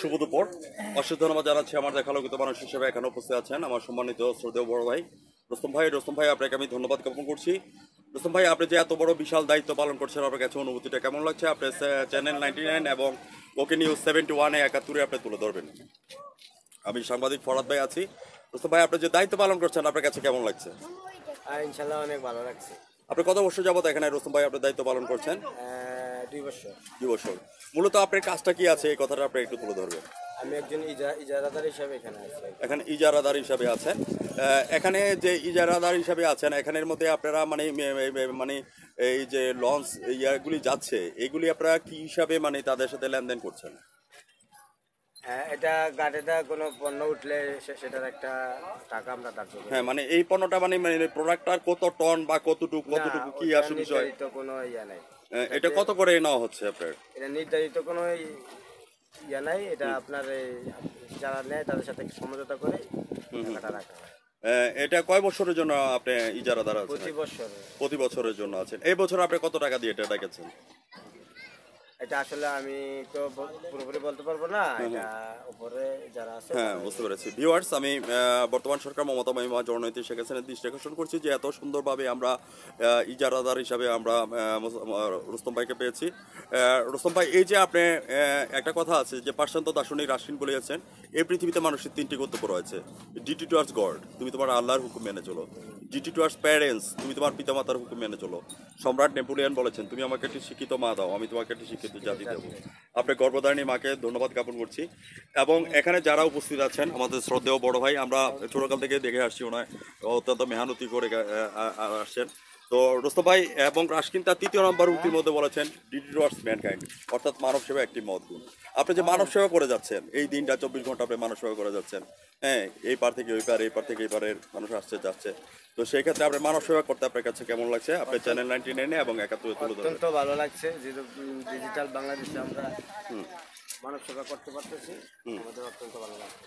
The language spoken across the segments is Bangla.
শুভ দুপুর। অশেষ ধন্যবাদ জানাচ্ছি আমার দেখালোকিত মানুষ হিসেবে এখানে উপস্থিত আছেন আমার সম্মানিত শ্রদ্ধেয় বড় ভাই। রোস্তম ভাই রোস্তম ভাই আপনাকে আমি ধন্যবাদ জ্ঞাপন করছি। রোস্তম ভাই আপনি যে এত বড় বিশাল দায়িত্ব পালন করছেন আপনার কাছে অনুভূতিটা কেমন লাগছে? আপনি চ্যানেল নাইনটি নাইন এবং ওকে নিউজ সেভেন্টি ওয়ানে একাত্তরে আপনি তুলে ধরবেন। আমি সাংবাদিক ফরাদ ভাই আছি। রোস্তম ভাই আপনি যে দায়িত্ব পালন করছেন আপনার কাছে কেমন লাগছে? ইনশাল্লাহ অনেক ভালো লাগছে। আপনি কত বছর যাবত এখানে রোস্তম ভাই আপনার দায়িত্ব পালন করছেন? দুই বছর। দুই বছর। মূলত আপনার কাজটা কি আছে? এই কথাটা আপনি একটু তুলে ধরবেন। আমি একজন ইজা ইজারাদার হিসাবে এখানে আছি। এখানে ইজারাদার হিসাবে আছেন। এখানে যে ইজারাদার হিসাবে আছেন এখানের মধ্যে আপনারা মানে মানে এই যে লঞ্চ ইয়াগুলি যাচ্ছে এগুলি আপনারা কি হিসাবে মানে তাদের সাথে লেনদেন করছেন? হ্যাঁ এটা গাড়িটা কোনো পণ্য উঠলে সেটার একটা টাকা আমরা হ্যাঁ মানে এই পণ্যটা মানে মানে প্রোডাক্টটার কত টন বা কতটুকু কতটুকু কি ওটা আসে বিষয়? কোনো ইয়া নাই। এটা কত করে নেওয়া হচ্ছে আপনার? এটা নির্ধারিত কোনো ইয়া নাই এটা আপনার যারা নেয় তাদের সাথে সমঝোতা করে টাকাটা রাখা হয়। এটা কয় বছরের জন্য আপনি ইজারা আছেন? প্রতি বছর। প্রতি বছরের জন্য আছেন। এই বছর আপনি কত টাকা দিয়ে এটা ডেকেছেন এটা আসলে আমি তো পুরোপুরি বলতে পারব না। এটা উপরে যারা আছে হ্যাঁ বুঝতে পেরেছি। ভিউয়ার্স আমি বর্তমান সরকার মমতা মহিমা শেখ হাসিনার দৃষ্টি আকর্ষণ করছি যে এত সুন্দরভাবে আমরা ইজারাদার হিসাবে আমরা রুস্তম ভাইকে পেয়েছি। রুস্তম ভাই এই যে আপনি একটা কথা আছে যে পার্শ্চান্ত দার্শনিক রাশিন বলেছেন এই পৃথিবীতে মানুষের তিনটি কর্তব্য রয়েছে। ডিটি টুয়ার্স গড তুমি তোমার আল্লাহর হুকুম মেনে চলো। ডিটি টুয়ার্স প্যারেন্টস তুমি তোমার পিতামাতার হুকুম মেনে চলো। সম্রাট নেপোলিয়ান বলেছেন তুমি আমাকে একটি শিক্ষিত মা দাও আমি তোমাকে একটি শিক্ষিত জাতি দেবো আপনি গর্ভধারিণী মাকে ধন্যবাদ জ্ঞাপন করছি। এবং এখানে যারা উপস্থিত আছেন, আমাদের শ্রদ্ধেয় বড় ভাই, আমরা ছোটকাল থেকে দেখে আসছি ওনার অত্যন্ত মেহনতি করে আসছেন। তো রোস্ত ভাই এবং রাশকিন, তার তৃতীয় নম্বর উক্তির মধ্যে বলেছেন ডিটি টুয়ার্স ম্যানকাইন্ড অর্থাৎ মানব সেবা একটি মত গুণ। আপনি যে মানব সেবা করে যাচ্ছেন, এই দিনটা চব্বিশ ঘণ্টা আপনি মানব সেবা করে যাচ্ছেন। হ্যাঁ এই পার থেকে ওই পার, এই পার থেকে এই পারের মানুষ আসছে, যাচ্ছে। তো সেই ক্ষেত্রে আপনি মানব সেবা করতে আপনার কাছে কেমন লাগছে? আপনি চ্যানেল নাইনটি নাইনে এবং একাত্তরে তুলে অত্যন্ত ভালো লাগছে যেহেতু ডিজিটাল বাংলাদেশে আমরা মানব সেবা করতে পারতেছি। আমাদের অত্যন্ত ভালো লাগছে।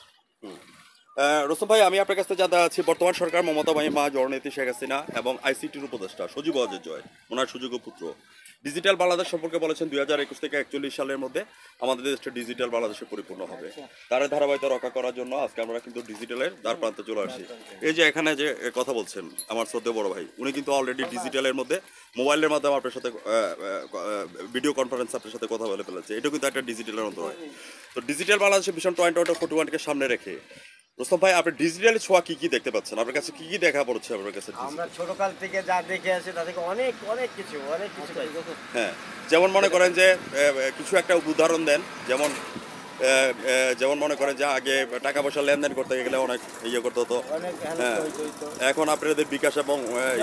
রোস্তম ভাই আমি আপনার কাছে জানতে আছি বর্তমান সরকার মমতা মহিমা জননেত্রী শেখ হাসিনা এবং আইসিটির উপদেষ্টা সজীব অজয় জয় ওনার সুযোগ্য পুত্র। ডিজিটাল বাংলাদেশ সম্পর্কে বলেছেন দুই হাজার একুশ থেকে একচল্লিশ সালের মধ্যে আমাদের দেশটা ডিজিটাল বাংলাদেশে পরিপূর্ণ হবে তার ধারাবাহিকতা রক্ষা করার জন্য আজকে আমরা কিন্তু ডিজিটালের দ্বার প্রান্তে চলে আসি এই যে এখানে যে কথা বলছেন আমার শ্রদ্ধেয় বড় ভাই উনি কিন্তু অলরেডি ডিজিটালের মধ্যে মোবাইলের মাধ্যমে আপনার সাথে ভিডিও কনফারেন্স আপনার সাথে কথা বলে ফেলেছে এটা কিন্তু একটা ডিজিটালের মতো হয় তো ডিজিটাল বাংলাদেশে ভীষণ টোয়েন্টি ওয়ান ফোর্টি ওয়ানকে সামনে রেখে রোস্তম ভাই আপনি ডিজিটাল ছোঁয়া কি কি দেখতে পাচ্ছেন? আপনার কাছে কি কি দেখা পড়ছে আপনার কাছে আমরা ছোটকাল থেকে যা দেখে আসি তা থেকে অনেক অনেক কিছু অনেক কিছু হ্যাঁ যেমন মনে করেন যে কিছু একটা উদাহরণ দেন যেমন যেমন মনে করেন যে আগে টাকা পয়সা লেনদেন করতে গেলে অনেক ইয়ে করতে হতো। হ্যাঁ। এখন আপনাদের বিকাশ এবং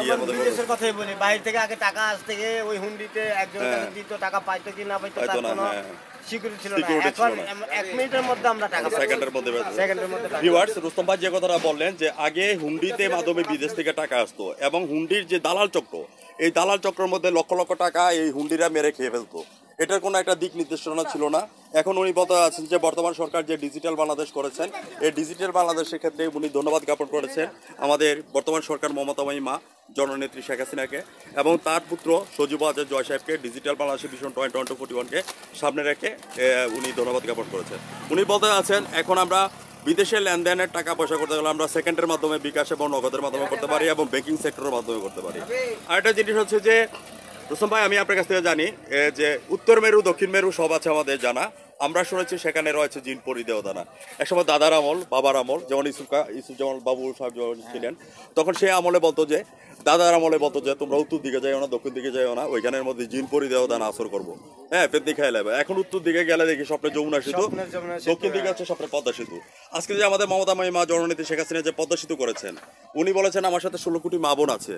ইয়ের মধ্যে বিদেশের কথাই বলি বাইরে থেকে আগে টাকা আসতে গিয়ে ওই হুন্ডিতে একজন হ্যাঁ। দিত টাকা পাইতো কি না পাইতো তার কোনো হ্যাঁ। সিকিউরিটি ছিল না। এখন এক মিনিটের মধ্যে আমরা টাকা সেকেন্ডের মধ্যে সেকেন্ডের মধ্যে ভিউয়ার্স রুস্তম ভাই যে কথাটা বললেন যে আগে হুন্ডিতে মাধ্যমে বিদেশ থেকে টাকা আসতো এবং হুন্ডির যে দালাল চক্র এই দালাল চক্রের মধ্যে লক্ষ লক্ষ টাকা এই হুন্ডিরা মেরে খেয়ে ফেলতো। এটার কোনো একটা দিক নির্দেশনা ছিল না। এখন উনি বলতে আছেন যে বর্তমান সরকার যে ডিজিটাল বাংলাদেশ করেছেন, এই ডিজিটাল বাংলাদেশের ক্ষেত্রে উনি ধন্যবাদ জ্ঞাপন করেছেন আমাদের বর্তমান সরকার মমতাময়ী মা, জননেত্রী শেখ হাসিনাকে এবং তার পুত্র সজীব আজাদ জয় সাহেবকে ডিজিটাল বাংলাদেশের ভীষণ টোয়েন্টি ওয়ান ফোর্টি ওয়ানকে সামনে রেখে উনি ধন্যবাদ জ্ঞাপন করেছেন। উনি বলতে আছেন, এখন আমরা বিদেশে লেনদেনের টাকা পয়সা করতে গেলে আমরা সেকেন্ডের মাধ্যমে বিকাশ এবং নগদের মাধ্যমে করতে পারি এবং ব্যাংকিং সেক্টরের মাধ্যমে করতে পারি। আরেকটা জিনিস হচ্ছে যে রুস্তম ভাই আমি আপনার কাছ থেকে জানি যে উত্তর মেরু দক্ষিণ মেরু সব আছে আমাদের জানা। আমরা শুনেছি সেখানে রয়েছে জিন পরিদেবদানা একসময় দাদার আমল বাবার আমল যেমন ইসুফকা ইসুফ যেমন বাবু সাহেব যখন ছিলেন তখন সে আমলে বলতো যে দাদার আমলে বলতো যে তোমরা উত্তর দিকে যাইও না দক্ষিণ দিকে যাইও না ওইখানের মধ্যে জিন পরিদেবদানা আসর করব। হ্যাঁ পেতনি খাই লাগবে এখন উত্তর দিকে গেলে দেখি স্বপ্নে যমুনা সেতু যমুনা দক্ষিণ দিকে হচ্ছে স্বপ্নের পদ্মা সেতু। আজকে যে আমাদের মমতা মাই মা জননীতি শেখ হাসিনা যে পদ্মা সেতু করেছেন উনি বলেছেন আমার সাথে ষোলো কোটি মা বোন আছে।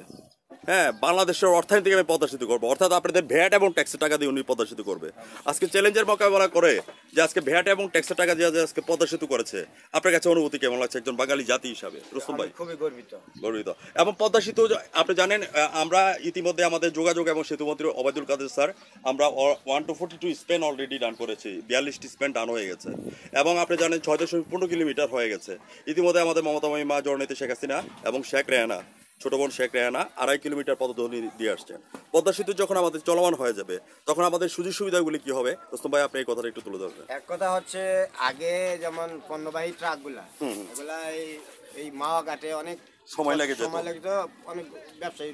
হ্যাঁ বাংলাদেশের অর্থায়ন থেকে আমি পদ্মা সেতু করব। অর্থাৎ আপনাদের ভ্যাট এবং ট্যাক্সের টাকা দিয়ে উনি পদ্মা সেতু করবে। আজকে চ্যালেঞ্জের মোকাবেলা করে যে আজকে ভ্যাট এবং ট্যাক্সের টাকা দিয়ে আজকে পদ্মা সেতু করেছে আপনার কাছে অনুভূতি কেমন লাগছে একজন বাঙালি জাতি হিসাবে? রুস্তম ভাই। খুবই গর্বিত। গর্বিত। এবং পদ্মা সেতু যে- আপনি জানেন আমরা ইতিমধ্যে আমাদের যোগাযোগ এবং সেতু মন্ত্রী ওবায়দুল কাদের স্যার আমরা one two forty two span already done করেছি। বিয়াল্লিশটি স্পেন ডান হয়ে গেছে। এবং আপনি জানেন ছয় দশমিক পনেরো কিলোমিটার হয়ে গেছে। ইতিমধ্যে আমাদের মমতা মা জননীতি শেখ হাসিনা এবং শেখ রেহানা ছোট বোন শেখ রেহানা আড়াই কিলোমিটার পদধ্বনি দিয়ে আসছেন। পদ্মা সেতু যখন আমাদের চলমান হয়ে যাবে তখন আমাদের সুযোগ সুবিধাগুলি কি হবে? রোস্তম ভাই আপনি এই কথাটা একটু তুলে ধরবেন। এক কথা হচ্ছে আগে যেমন পণ্যবাহী ট্রাকগুলা এগুলা এই এই মাওয়া ঘাটে অনেক সময় লেগে। সময় লাগতো অনেক ব্যবসায়ী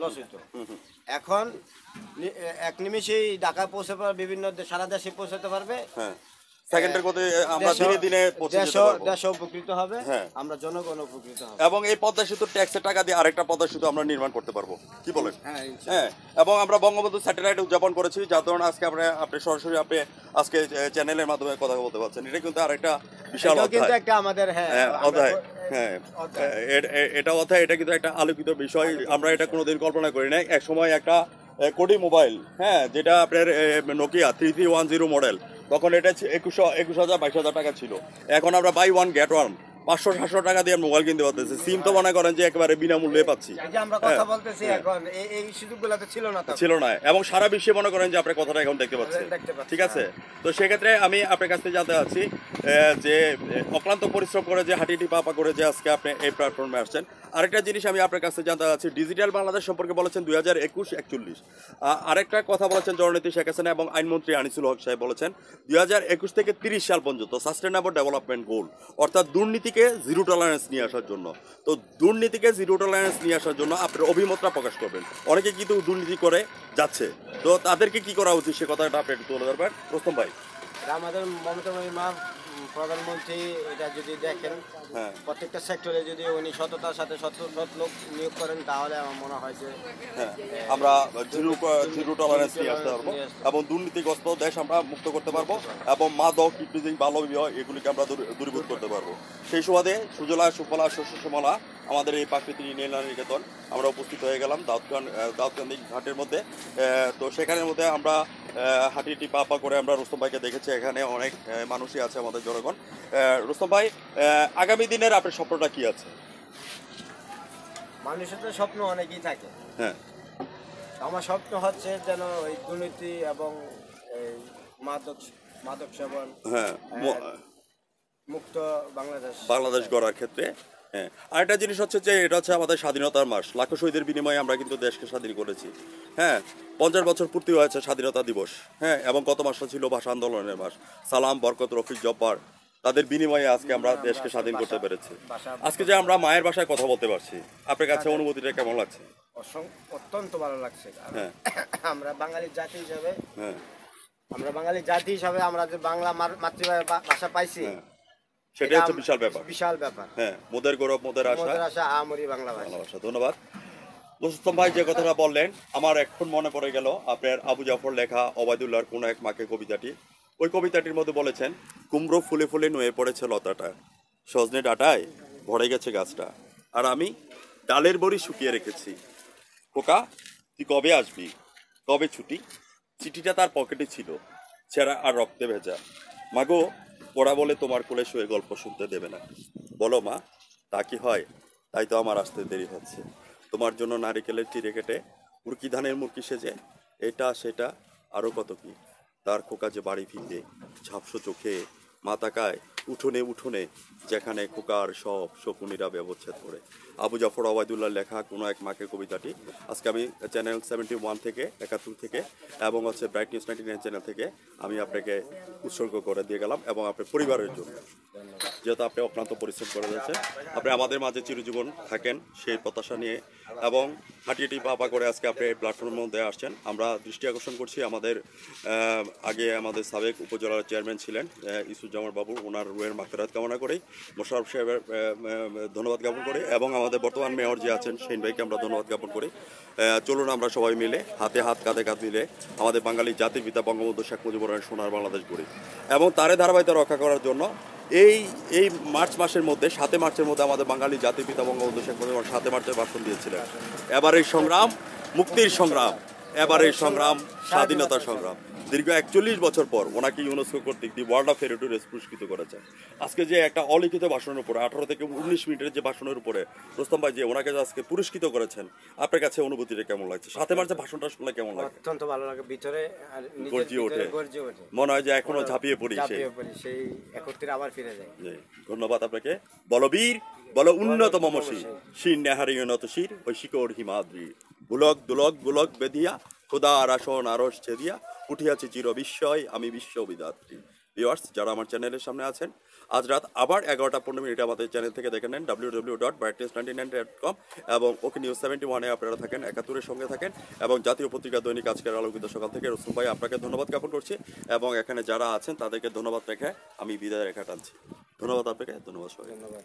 লস হইতো। এখন এক নিমিষেই ঢাকা পৌঁছে পারবে বিভিন্ন সারা দেশে পৌঁছাতে পারবে। হ্যাঁ। সেকেন্ডের আমরা উপকৃত হবে হ্যাঁ। আমরা জনগণ উপকৃত হবে। এবং এই পদ্মা সেতুর ট্যাক্সের টাকা দিয়ে আরেকটা পদ্মা সেতু আমরা নির্মাণ করতে পারব। কি বলেন? হ্যাঁ হ্যাঁ এবং আমরা বঙ্গবন্ধু স্যাটেলাইট উদযাপন করেছি যার ধরুন আজকে আপনি সরাসরি আপনি আজকে চ্যানেলের মাধ্যমে কথা বলতে পারছেন। এটা কিন্তু আরেকটা বিশাল কিন্তু একটা আমাদের হ্যাঁ হ্যাঁ অধ্যায়। হ্যাঁ এটা এটা কিন্তু একটা আলোকিত বিষয়। আমরা এটা কোনোদিন কল্পনা করি নাই। এক সময় একটা কোটি মোবাইল হ্যাঁ যেটা আপনার Nokia three three one zero model তখন এটা একুশ একুশ হাজার বাইশ হাজার টাকা ছিল। এখন আমরা বাই ওয়ান গেট ওয়ান পাঁচশো সাতশো টাকা দিয়ে মোবাইল কিনতে পারতেছি। সিম তো মনে করেন যে একেবারে বিনামূল্যে পাচ্ছি। আমরা কথা বলতেছি এখন এই এই সুযোগগুলো তো ছিল না ছিল না। এবং সারা বিশ্বে মনে করেন যে আপনার কথাটা এখন দেখতে পাচ্ছেন। ঠিক আছে? তো সেক্ষেত্রে আমি আপনার কাছ থেকে জানতে চাচ্ছি যে অক্লান্ত পরিশ্রম করে যে হাঁটিটি পাপা করে যে আজকে আপনি এই প্ল্যাটফর্মে আসছেন। আরেকটা জিনিস আমি আপনার কাছে জানতে চাচ্ছি ডিজিটাল বাংলাদেশ সম্পর্কে বলেছেন দুই হাজার একুশ একচল্লিশ আরেকটা কথা বলেছেন জননীতি শেখ হাসিনা এবং আইনমন্ত্রী আনিসুল হক সাহেব বলেছেন দুই হাজার একুশ থেকে তিরিশ সাল পর্যন্ত সাস্টেনেবল ডেভেলপমেন্ট গোল অর্থাৎ দুর্নীতিকে জিরো টলারেন্স নিয়ে আসার জন্য। তো দুর্নীতিকে জিরো টলারেন্স নিয়ে আসার জন্য আপনার অভিমতটা প্রকাশ করবেন। অনেকে কিন্তু দুর্নীতি করে যাচ্ছে। তো তাদেরকে কি করা উচিত? সে কথাটা আপনি তুলে ধরবেন। প্রথম ভাই। আমাদের মমতা মহিমা প্রধানমন্ত্রী এটা যদি দেখেন হ্যাঁ। প্রত্যেকটা সেক্টরে যদি উনি সততার সাথে সৎ লোক নিয়োগ করেন তাহলে আমার মনে হয় যে হ্যাঁ। আমরা জিরো জিরো টলারেন্স নিয়ে আসতে পারব এবং দুর্নীতিগ্রস্ত দেশ আমরা মুক্ত করতে পারব এবং মাদক কিডনিজিং বাল্য বিবাহ এগুলিকে আমরা দূরীভূত করতে পারব। সেই সুবাদে সুজলা সুফলা শস্য শ্যামলা আমাদের এই প্রাকৃতিক নীলান নিকেতন আমরা উপস্থিত হয়ে গেলাম দাউদকান দাউদকান্দি ঘাটের মধ্যে। আহ, তো সেখানের মধ্যে আমরা হাঁটিটি পা পা করে আমরা রুস্তম ভাইকে দেখেছি। এখানে অনেক মানুষই আছে আমাদের জনগণ রুস্তম ভাই আগামী দিনের আপনার স্বপ্নটা কি আছে? মানুষের তো স্বপ্ন অনেকই থাকে। হ্যাঁ। আমার স্বপ্ন হচ্ছে যেন এই দুর্নীতি এবং এই মাদক মাদক সেবন হ্যাঁ মুক্ত বাংলাদেশ। বাংলাদেশ গড়ার ক্ষেত্রে। হ্যাঁ। আরেকটা জিনিস হচ্ছে যে এটা হচ্ছে আমাদের স্বাধীনতার মাস। লাখো শহীদের বিনিময়ে আমরা কিন্তু দেশকে স্বাধীন করেছি। হ্যাঁ পঞ্চাশ বছর পূর্তি হয়েছে স্বাধীনতা দিবস। হ্যাঁ এবং গত মাসটা ছিল ভাষা আন্দোলনের মাস। সালাম বরকত রফিক জব্বার তাদের বিনিময়ে আজকে আমরা দেশকে স্বাধীন করতে পেরেছি। আজকে যে আমরা মায়ের ভাষায় কথা বলতে পারছি আপনার কাছে অনুভূতিটা কেমন লাগছে? অত্যন্ত ভালো লাগছে। হ্যাঁ। আমরা বাঙালি জাতি হিসাবে হ্যাঁ। আমরা বাঙালি জাতি হিসাবে আমরা যে বাংলা মাতৃভাষা পাইছি হ্যাঁ। সেটাই হচ্ছে বিশাল ব্যাপার। বিশাল ব্যাপার। হ্যাঁ মোদের গৌরব মোদের আশা। আশা আমরি বাংলা ভাষা। ধন্যবাদ। মুস্তফা ভাই যে কথাটা বললেন আমার এখন মনে পড়ে গেল আপনার আবু জাফর লেখা অবায়দুল্লাহর কোন এক মাকে কবিতাটি। ওই কবিতাটির মধ্যে বলেছেন কুমড়ো ফুলে ফুলে নুয়ে পড়েছে লতাটা। সজনে ডাটায় ভরে গেছে গাছটা। আর আমি ডালের বড়ি শুকিয়ে রেখেছি। খোকা তুই কবে আসবি? কবে ছুটি? চিঠিটা তার পকেটে ছিল। ছেঁড়া আর রক্তে ভেজা। মাগো ওরা বলে তোমার কোলে শুয়ে গল্প শুনতে দেবে না। বলো মা, তা কি হয়? তাই তো আমার আসতে দেরি হচ্ছে। তোমার জন্য নারিকেলের চিড়ে কেটে মুরকি ধানের মুরকি সেজে, এটা, সেটা আরও কত কি? তার খোকা যে বাড়ি ফিরবে, ঝাপসো চোখে, মাতাকায়, উঠোনে উঠোনে, যেখানে খোকার সব শকুনিরা ব্যবচ্ছেদ করে। আবু জাফর আবায়দুল্লাহ লেখা কোনো এক মাকে কবিতাটি। আজকে আমি চ্যানেল সেভেন্টি ওয়ান থেকে একাত্তর থেকে এবং হচ্ছে Bright News ninety nine channel থেকে আমি আপনাকে উৎসর্গ করে দিয়ে গেলাম এবং আপনার পরিবারের জন্য। যেহেতু আপনি অক্লান্ত পরিশ্রম করে যাচ্ছেন আপনি আমাদের মাঝে চিরজীবন থাকেন সেই প্রত্যাশা নিয়ে এবং হাঁটিটি পাপা করে আজকে আপনি এই প্ল্যাটফর্মের মধ্যে আসছেন। আমরা দৃষ্টি আকর্ষণ করছি আমাদের আগে আমাদের সাবেক উপজেলার চেয়ারম্যান ছিলেন আহ, ইসুজ্জামান বাবু ওনার রুয়ের মাকরাত কামনা করি মোশারফ সাহেবের ধন্যবাদ জ্ঞাপন করি এবং আমাদের বর্তমান মেয়র যে আছেন সেইন ভাইকে আমরা ধন্যবাদ জ্ঞাপন করি। চলুন আমরা সবাই মিলে হাতে হাত, কাঁধে কাঁধ মিলে আমাদের বাঙালি জাতির পিতা বঙ্গবন্ধু শেখ মুজিবুর রহমান সোনার বাংলাদেশ গড়ি এবং তারে ধারাবাহিকতা রক্ষা করার জন্য এই এই মার্চ মাসের মধ্যে সাতে মার্চের মধ্যে আমাদের বাঙালি জাতির পিতা বঙ্গবন্ধু শেখ মুজিবুর সাতে মার্চের ভাষণ দিয়েছিলেন। এবার এই সংগ্রাম, মুক্তির সংগ্রাম এবার এই সংগ্রাম স্বাধীনতার সংগ্রাম। দীর্ঘ একচল্লিশ বছর পর ওনাকে ইউনেস্কো কর্তৃক দি ওয়ার্ল্ড অফ হেরিটেজ পুরস্কৃত করেছে। আজকে যে একটা অলিখিত ভাষণের উপরে আঠারো থেকে উনিশ মিনিটের যে ভাষণের উপরে রোস্তম ভাই যে ওনাকে আজকে পুরস্কৃত করেছেন আপনার কাছে অনুভূতিটা কেমন লাগছে? সাথে মার্চে ভাষণটা শুনলে কেমন লাগে? অত্যন্ত ভালো লাগে ভিতরে ভিতরে ওঠে। মনে হয় যে এখনও ঝাঁপিয়ে পড়ি সেই। ঝাঁপিয়ে পড়ি সেই একত্রে আবার ফিরে যায়। ধন্যবাদ আপনাকে। বলবীর বল উন্নত মমসি শির নেহারি উন্নত শির ওই শিকড় হিমাদ্রি। বুলক দুলক গুলক বেদিয়া খোদা আর আসন আরস ছেদিয়া উঠিয়াছি চির বিস্ময়, আমি বিশ্ব বিদাত্রী ভিওয়ার্স যারা আমার চ্যানেলের সামনে আছেন, আজ রাত আবার এগারোটা পনেরো মিনিটে আমাদের চ্যানেল থেকে দেখে নেন W W dot brightness ninety nine dot com এবং ওকে নিউজ সেভেন্টি ওয়ানে আপনারা থাকেন, একাত্তরের সঙ্গে থাকেন এবং জাতীয় পত্রিকা দৈনিক আজকের আলোকিত সকাল থেকে। রসুল ভাই, আপনাকে ধন্যবাদ জ্ঞাপন করছি এবং এখানে যারা আছেন, তাদেরকে ধন্যবাদ রেখে আমি বিদায় রেখা টানছি। ধন্যবাদ আপনাকে, ধন্যবাদ সবাই ধন্যবাদ।